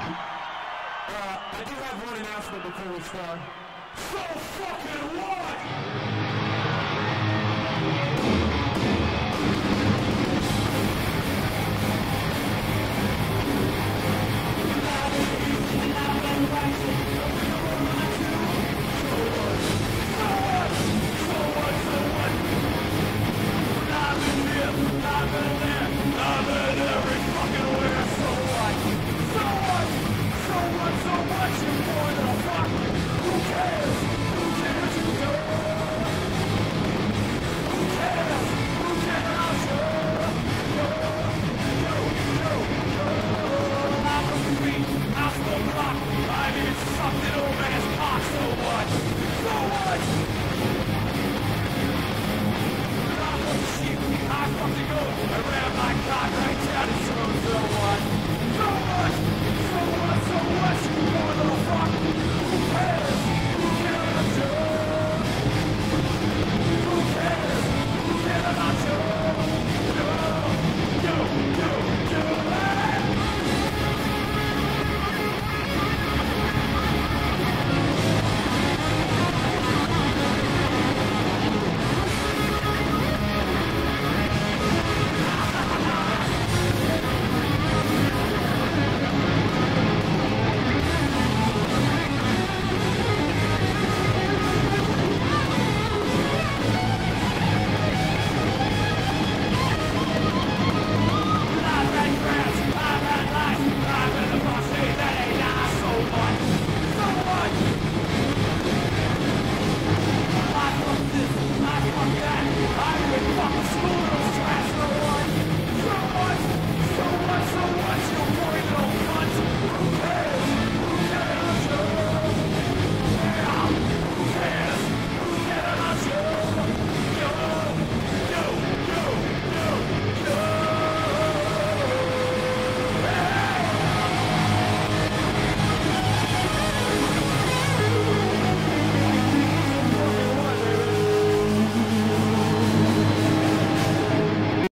Uh, I do have one announcement before we start. So fucking what?